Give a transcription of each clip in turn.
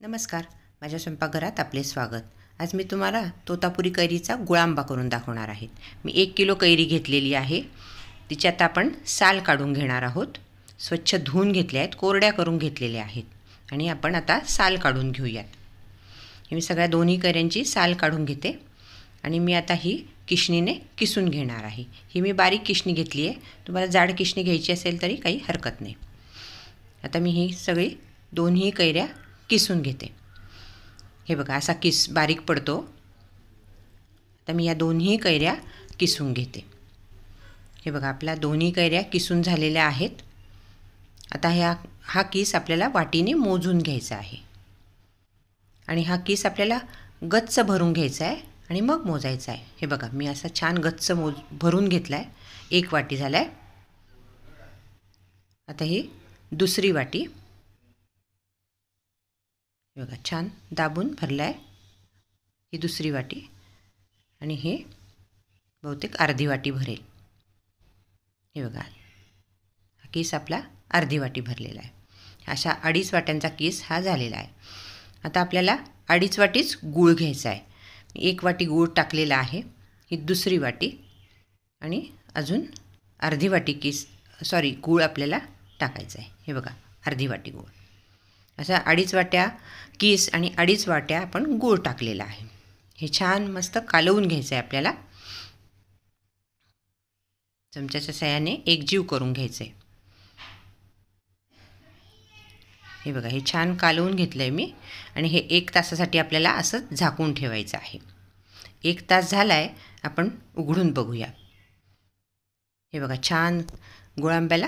नमस्कार. माझ्या स्वयंपाकघरात आपले स्वागत. आज मी तुम्हाला तोतापुरी कैरीचा गुळांबा करून दाखवणार आहे. मी एक किलो कैरी घेतलेली आहे. तिच्यात आपण साल काढून घेणार आहोत. स्वच्छ धुवून घेतले आहेत कोरड्या करून घेतलेल्या आहेत. आणि आपण आता साल काढून घेऊयात. मी सगळ्या दोन्ही कैऱ्यांची साल काढून घेते. आणि मी आता ही किशणीने किसून घेणार आहे. ही मी बारीक किशणी घेतली आहे. तुम्हाला जाड किशणी घ्यायची असेल तरी काही हरकत नाही. आता मी ही सगळी दोन्ही कैऱ्या किसून घेते. हे बघा असा किस बारीक पडतो. आता मी या दोन्ही कैऱ्या किसून घेते. हे बघा आपल्या दोन्ही कैऱ्या किसून झालेल्या आहेत. आता ह्या हा किस आपल्याला वाटीने मोजून घ्यायचा आहे. आणि हा किस आपल्याला गच्च भरून घ्यायचा आहे आणि मग मोजायचा आहे. हे बघा मी असा छान गच्च मोज भरून घेतला आहे एक वाटी झाला आहे आता ही दुसरी वाटी. बघा छान दाबून भरला आहे ही दुसरी वाटी आणि हे बहुतेक अर्धी वाटी भरेल. हे बघा हा केस आपला अर्धी वाटी भरलेला आहे. अशा अडीच वाट्यांचा केस हा झालेला आहे. आता आपल्याला अडीच वाटीच गूळ घ्यायचा आहे. एक वाटी गूळ टाकलेला आहे ही दुसरी वाटी आणि अजून अर्धी वाटी केस सॉरी गूळ आपल्याला टाकायचा आहे. हे बघा अर्धी वाटी गूळ. अशा अडीच वाट्या कीस आणि अडीच वाट्या आपण गूळ टाकलेला आहे. हे छान मस्त कालवून घ्यायचं आहे आपल्याला. चमच्याच्या सहाय्याने एकजीव करून घ्यायचं आहे हे बघा हे छान कालवून घेतलं आहे मी आणि हे एक तासासाठी आपल्याला असं झाकून ठेवायचं आहे. एक तास झाला आहे आपण उघडून बघूया. हे बघा छान गुळांब्याला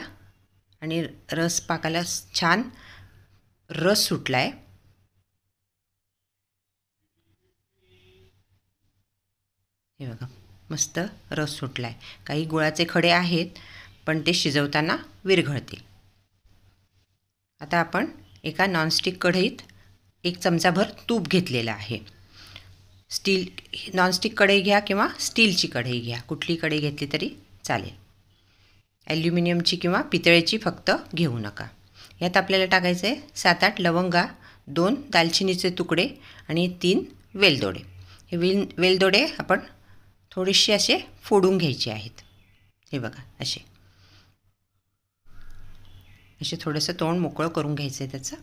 आणि रस पाकाला छान रस सुटला आहे हे बघा मस्त रस सुटला आहे काही गुळाचे खडे आहेत पण ते शिजवताना विरघळतील. आता आपण एका नॉनस्टिक कढईत एक चमचाभर तूप घेतलेलं आहे. स्टील नॉनस्टिक कढई घ्या किंवा स्टीलची कढई घ्या. कुठली कढई घेतली तरी चालेल. ॲल्युमिनियमची किंवा पितळेची फक्त घेऊ नका. यात आपल्याला टाकायचं आहे सात आठ लवंगा दोन दालचिनीचे तुकडे आणि तीन वेलदोडे. हे वेल वेलदोडे आपण थोडेसे असे फोडून घ्यायचे आहेत. हे बघा असे. असे थोडंसं तोंड मोकळं करून घ्यायचं आहे त्याचं.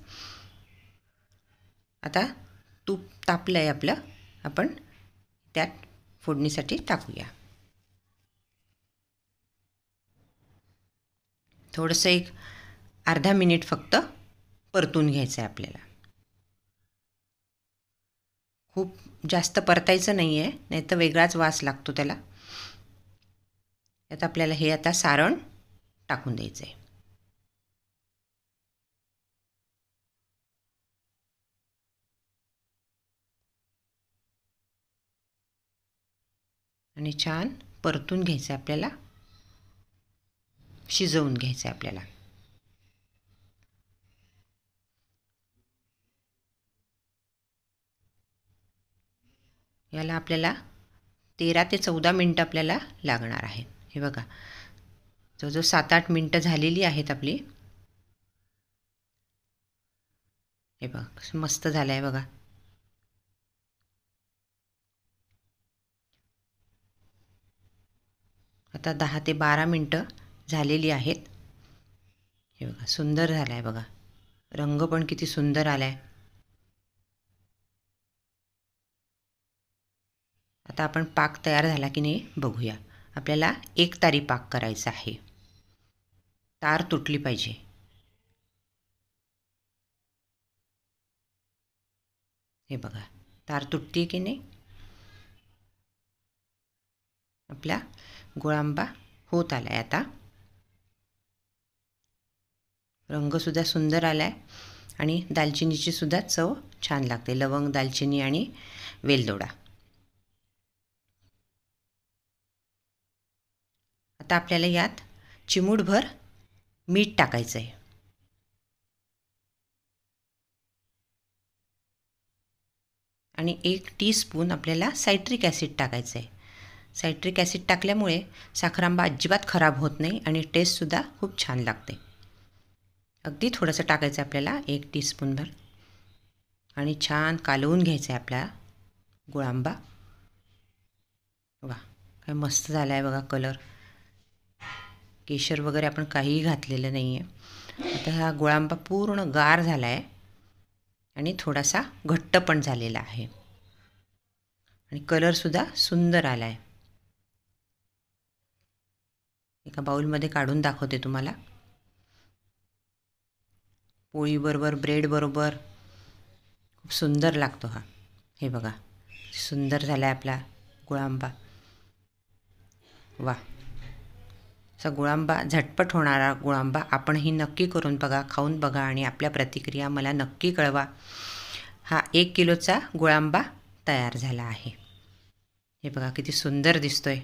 आता तूप तापलं आहे आपलं आपण त्यात फोडणीसाठी टाकूया. थोडंसं एक अर्धा मिनिट फक्त परतून घ्यायचं आहे आपल्याला. खूप जास्त परतायचं नाही आहे नाही तर वेगळाच वास लागतो त्याला. त्यात आपल्याला हे आता सारण टाकून द्यायचं आहे आणि छान परतून घ्यायचं आहे आपल्याला. शिजवून घ्यायचं आहे आपल्याला. याला आपल्याला तेरा ते चौदा मिनटं आपल्याला लागणार आहेत. हे बघा. जवळजवळ सात आठ मिनटं झालेली आहेत आपली. हे बघा मस्त झालं आहे बघा. आता दहा ते बारा मिनटं झालेली आहेत. हे बघा सुंदर झालं आहे बघा. रंग पण किती सुंदर आला आहे आता आपण पाक तयार झाला की नाही बघूया. आपल्याला एक तारी पाक करायचा आहे. तार तुटली पाहिजे. हे बघा तार तुटते की नाही? आपला गोळांबा होत आला आहे आता रंगसुद्धा सुंदर आला आहे आणि दालचिनीची सुद्धा चव छान लागते. लवंग दालचिनी आणि वेलदोडा. आता आपल्याला यात चिमूटभर मीठ टाकायचं आहे आणि एक टीस्पून आपल्याला सायट्रिक ॲसिड टाकायचं आहे सायट्रिक ॲसिड टाकल्यामुळे साखरांबा अजिबात खराब होत नाही आणि टेस्टसुद्धा खूप छान लागते. अगदी थोडंसं टाकायचं आपल्याला एक टीस्पूनभर आणि छान कालवून घ्यायचं आहे आपला गुळांबा. वा काय मस्त झाला आहे बघा कलर केशर वगैरे आपण काहीही घातलेलं नाही आहे आता हा गुळांबा पूर्ण गार झाला आहे आणि थोडासा घट्ट पण झालेला आहे. आणि कलरसुद्धा सुंदर आला आहे एका बाऊलमध्ये काढून दाखवते तुम्हाला. पोळीबरोबर ब्रेडबरोबर खूप सुंदर लागतो हा. हे बघा सुंदर झाला आहे आपला गुळांबा. वा. असा गुळांबा झटपट होणारा गुळांबा आपणही नक्की करून बघा खाऊन बघा आणि आपल्या प्रतिक्रिया मला नक्की कळवा. हा एक किलोचा गुळांबा तयार झाला आहे. हे बघा किती सुंदर दिसतो आहे